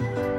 Bye.